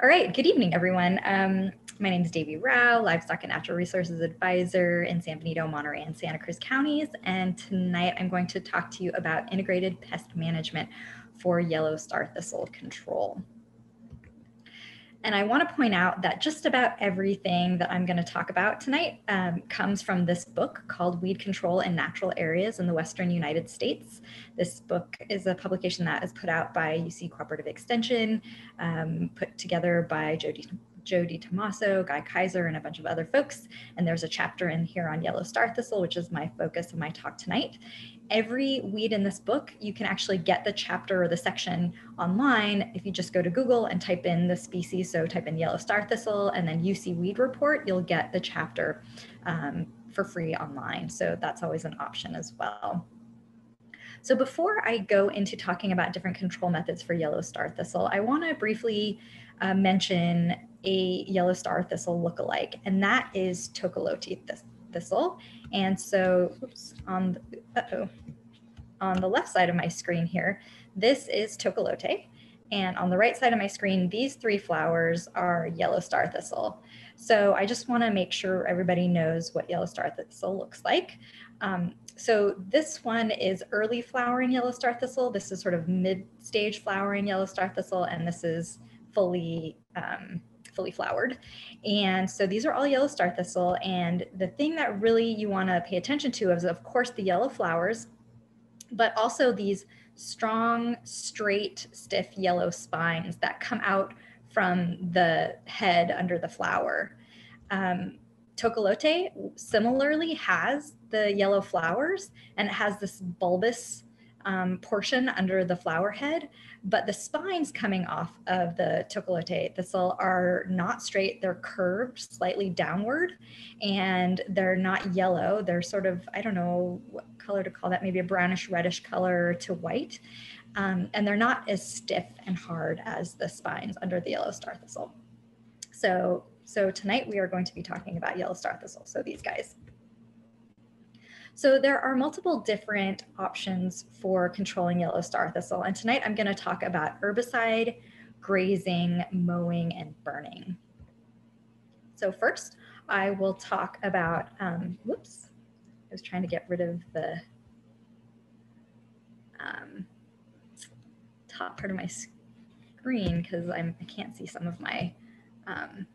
All right, good evening, everyone. Um, my name is Devii Rao, Livestock and Natural Resources Advisor in San Benito, Monterey, and Santa Cruz counties. And tonight I'm going to talk to you about integrated pest management for yellow star thistle control. And I want to point out that just about everything that I'm going to talk about tonight um, comes from this book called Weed Control in Natural Areas in the Western United States. This book is a publication that is put out by UC Cooperative Extension, um, put together by Jody Joe DiTomaso, Guy Kyser, and a bunch of other folks. And there's a chapter in here on yellow star thistle, which is my focus of my talk tonight. Every weed in this book, you can actually get the chapter or the section online if you just go to Google and type in the species. So type in yellow star thistle and then UC weed report, you'll get the chapter um, for free online. So that's always an option as well. So before I go into talking about different control methods for yellow star thistle, I want to briefly uh, mention a yellow star thistle lookalike, and that is Tocolote thistle. And so, oops, on the, uh-oh, on the left side of my screen here, this is Tocolote. And on the right side of my screen, these three flowers are yellow star thistle. So I just wanna make sure everybody knows what yellow star thistle looks like. Um, so this one is early flowering yellow star thistle. This is sort of mid-stage flowering yellow star thistle, and this is fully um, fully flowered. And so these are all yellow star thistle. And the thing that really you want to pay attention to is, of course, the yellow flowers, but also these strong, straight, stiff yellow spines that come out from the head under the flower. Um, similarly has the yellow flowers and it has this bulbous um, portion under the flower head, but the spines coming off of the Tocolote thistle are not straight, they're curved slightly downward, and they're not yellow. They're sort of, I don't know what color to call that, maybe a brownish reddish color to white. Um, and they're not as stiff and hard as the spines under the yellow star thistle. So, so tonight we are going to be talking about yellow star thistle, so these guys. So there are multiple different options for controlling yellow star thistle. And tonight I'm gonna talk about herbicide, grazing, mowing, and burning. So first, I will talk about, um, whoops, I was trying to get rid of the um, top part of my screen because I can't see some of my um,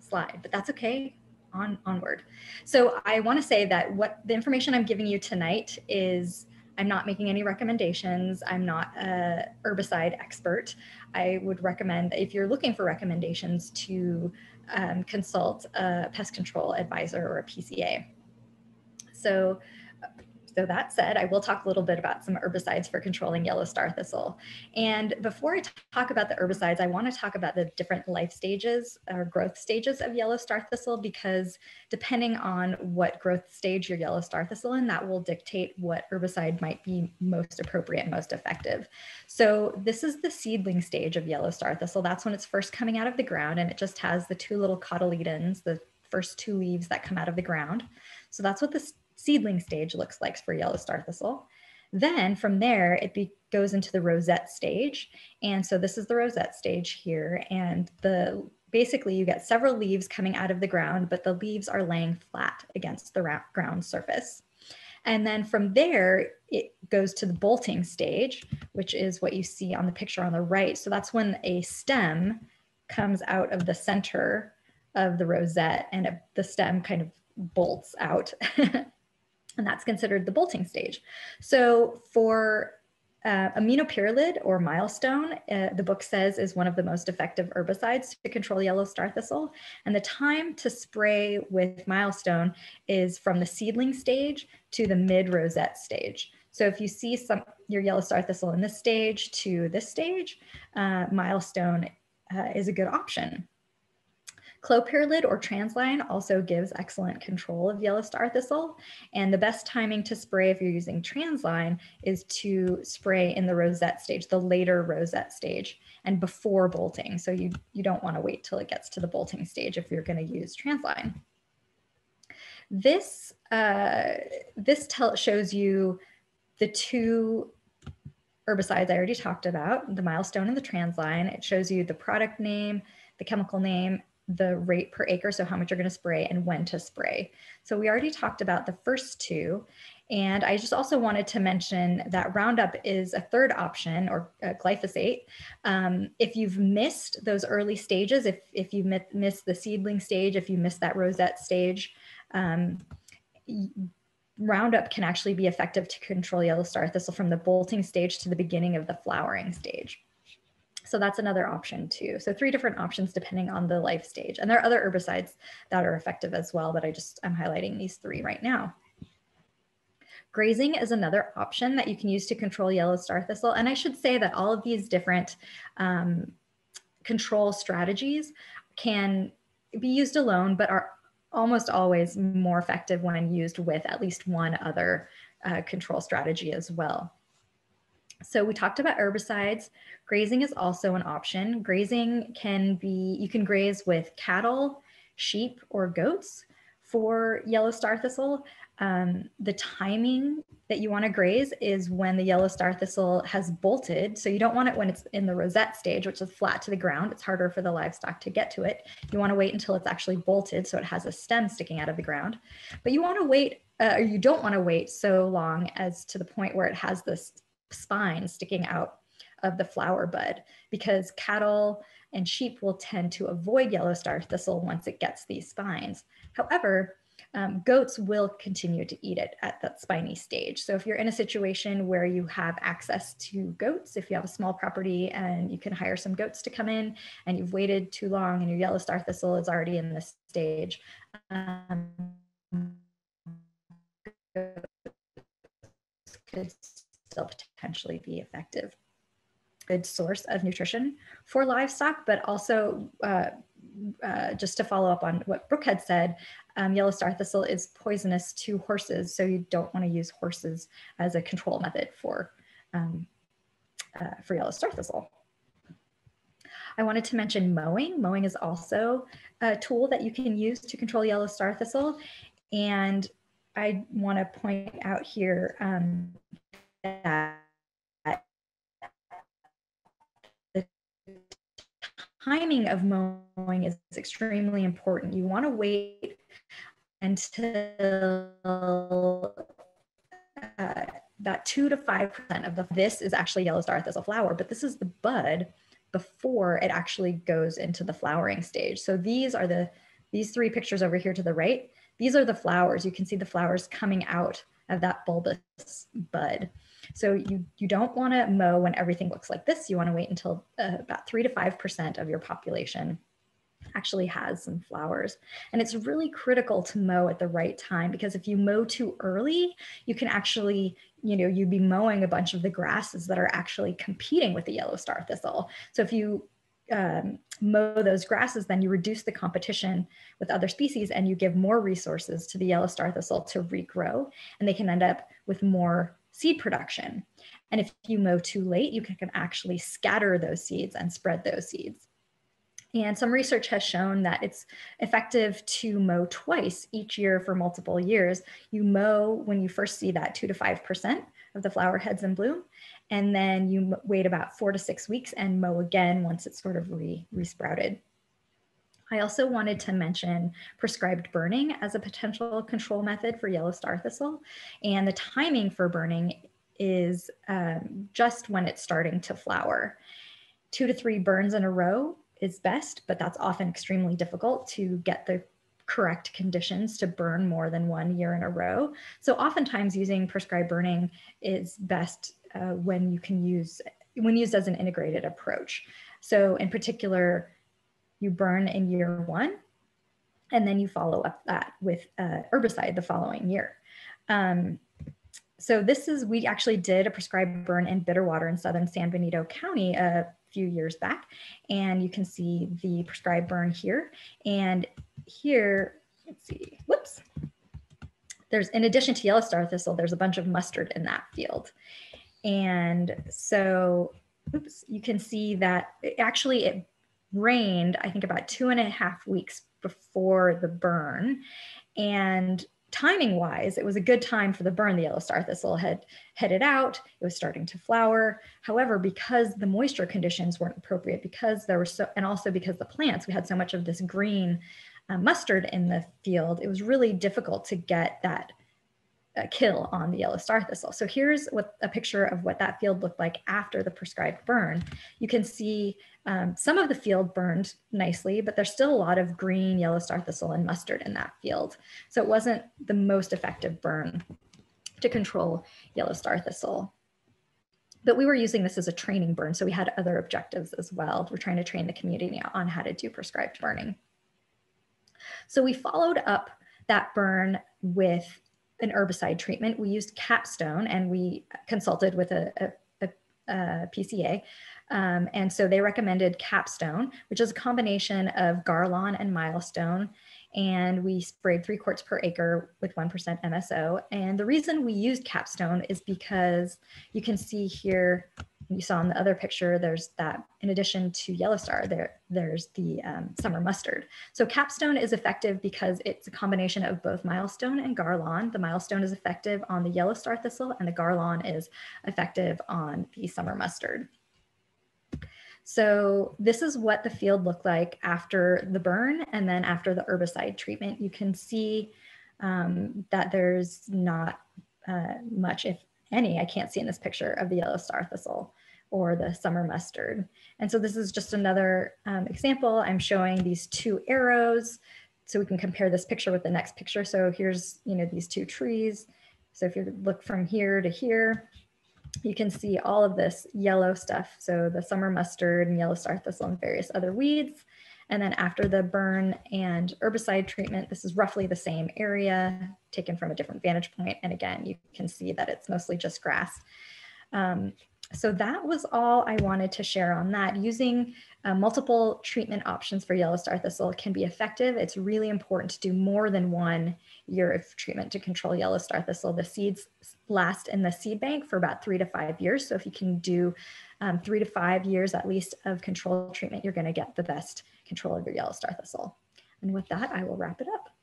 slide, but that's okay on onward. So I want to say that what the information I'm giving you tonight is I'm not making any recommendations. I'm not a herbicide expert. I would recommend if you're looking for recommendations to um, consult a pest control advisor or a PCA. So so that said, I will talk a little bit about some herbicides for controlling yellow star thistle. And before I talk about the herbicides, I want to talk about the different life stages or growth stages of yellow star thistle because depending on what growth stage your yellow star thistle in, that will dictate what herbicide might be most appropriate most effective. So this is the seedling stage of yellow star thistle. That's when it's first coming out of the ground and it just has the two little cotyledons, the first two leaves that come out of the ground. So that's what this seedling stage looks like for yellow star thistle. Then from there, it goes into the rosette stage. And so this is the rosette stage here. And the basically you get several leaves coming out of the ground, but the leaves are laying flat against the ground surface. And then from there, it goes to the bolting stage, which is what you see on the picture on the right. So that's when a stem comes out of the center of the rosette and it, the stem kind of bolts out and that's considered the bolting stage. So for uh, aminopyralid or milestone, uh, the book says is one of the most effective herbicides to control yellow star thistle. And the time to spray with milestone is from the seedling stage to the mid rosette stage. So if you see some your yellow star thistle in this stage to this stage, uh, milestone uh, is a good option. Clopyralid or Transline also gives excellent control of yellow star thistle. And the best timing to spray if you're using Transline is to spray in the rosette stage, the later rosette stage and before bolting. So you, you don't wanna wait till it gets to the bolting stage if you're gonna use Transline. This, uh, this tell, shows you the two herbicides I already talked about, the milestone and the transline. It shows you the product name, the chemical name, the rate per acre, so how much you're going to spray and when to spray. So we already talked about the first two. And I just also wanted to mention that Roundup is a third option or uh, glyphosate. Um, if you've missed those early stages, if, if you missed the seedling stage, if you missed that rosette stage, um, Roundup can actually be effective to control yellow star thistle from the bolting stage to the beginning of the flowering stage. So that's another option too. So three different options depending on the life stage. And there are other herbicides that are effective as well, but I just, I'm highlighting these three right now. Grazing is another option that you can use to control yellow star thistle. And I should say that all of these different um, control strategies can be used alone, but are almost always more effective when used with at least one other uh, control strategy as well. So we talked about herbicides. Grazing is also an option. Grazing can be, you can graze with cattle, sheep, or goats for yellow star thistle. Um, the timing that you want to graze is when the yellow star thistle has bolted. So you don't want it when it's in the rosette stage, which is flat to the ground. It's harder for the livestock to get to it. You want to wait until it's actually bolted so it has a stem sticking out of the ground. But you want to wait, uh, or you don't want to wait so long as to the point where it has this spine sticking out of the flower bud because cattle and sheep will tend to avoid yellow star thistle once it gets these spines. However, um, goats will continue to eat it at that spiny stage. So if you're in a situation where you have access to goats, if you have a small property and you can hire some goats to come in and you've waited too long and your yellow star thistle is already in this stage, um, could still potentially be effective. Good source of nutrition for livestock, but also uh, uh, just to follow up on what Brooke had said, um, yellow star thistle is poisonous to horses, so you don't want to use horses as a control method for, um, uh, for yellow star thistle. I wanted to mention mowing. Mowing is also a tool that you can use to control yellow star thistle. And I want to point out here um, that timing of mowing is extremely important. You want to wait until uh, that two to five percent of the this is actually yellow star thistle flower, but this is the bud before it actually goes into the flowering stage. So these are the these three pictures over here to the right. These are the flowers. You can see the flowers coming out of that bulbous bud. So you, you don't want to mow when everything looks like this. You want to wait until uh, about three to 5% of your population actually has some flowers. And it's really critical to mow at the right time because if you mow too early, you can actually, you know, you'd be mowing a bunch of the grasses that are actually competing with the yellow star thistle. So if you um, mow those grasses, then you reduce the competition with other species and you give more resources to the yellow star thistle to regrow. And they can end up with more seed production. And if you mow too late, you can actually scatter those seeds and spread those seeds. And some research has shown that it's effective to mow twice each year for multiple years. You mow when you first see that two to 5% of the flower heads in bloom, and then you wait about four to six weeks and mow again once it's sort of re, resprouted. I also wanted to mention prescribed burning as a potential control method for yellow star thistle. And the timing for burning is um, just when it's starting to flower. Two to three burns in a row is best, but that's often extremely difficult to get the correct conditions to burn more than one year in a row. So oftentimes using prescribed burning is best uh, when you can use, when used as an integrated approach. So in particular, you burn in year one, and then you follow up that with uh, herbicide the following year. Um, so this is, we actually did a prescribed burn in Bitterwater in southern San Benito County a few years back, and you can see the prescribed burn here. And here, let's see, whoops. There's, in addition to yellow star thistle, there's a bunch of mustard in that field. And so, oops, you can see that it, actually it rained, I think about two and a half weeks before the burn. And timing wise, it was a good time for the burn. The yellow star thistle had headed out, it was starting to flower. However, because the moisture conditions weren't appropriate, because there were so, and also because the plants, we had so much of this green uh, mustard in the field, it was really difficult to get that kill on the yellow star thistle. So here's what a picture of what that field looked like after the prescribed burn. You can see um, some of the field burned nicely, but there's still a lot of green, yellow star thistle and mustard in that field. So it wasn't the most effective burn to control yellow star thistle. But we were using this as a training burn, so we had other objectives as well. We're trying to train the community on how to do prescribed burning. So we followed up that burn with an herbicide treatment. We used capstone and we consulted with a, a, a, a PCA. Um, and so they recommended capstone, which is a combination of Garlon and milestone. And we sprayed three quarts per acre with 1% MSO. And the reason we used capstone is because you can see here you saw in the other picture, there's that, in addition to yellow star, there, there's the um, summer mustard. So capstone is effective because it's a combination of both milestone and garlon. The milestone is effective on the yellow star thistle and the garlon is effective on the summer mustard. So this is what the field looked like after the burn and then after the herbicide treatment. You can see um, that there's not uh, much, if any, I can't see in this picture of the yellow star thistle or the summer mustard. And so this is just another um, example. I'm showing these two arrows so we can compare this picture with the next picture. So here's, you know, these two trees. So if you look from here to here, you can see all of this yellow stuff. So the summer mustard and yellow star thistle and various other weeds. And then after the burn and herbicide treatment, this is roughly the same area taken from a different vantage point. And again, you can see that it's mostly just grass. Um, so that was all I wanted to share on that. Using uh, multiple treatment options for yellow star thistle can be effective. It's really important to do more than one year of treatment to control yellow star thistle. The seeds last in the seed bank for about three to five years. So if you can do um, three to five years at least of control treatment, you're gonna get the best control of your yellow star thistle. And with that, I will wrap it up.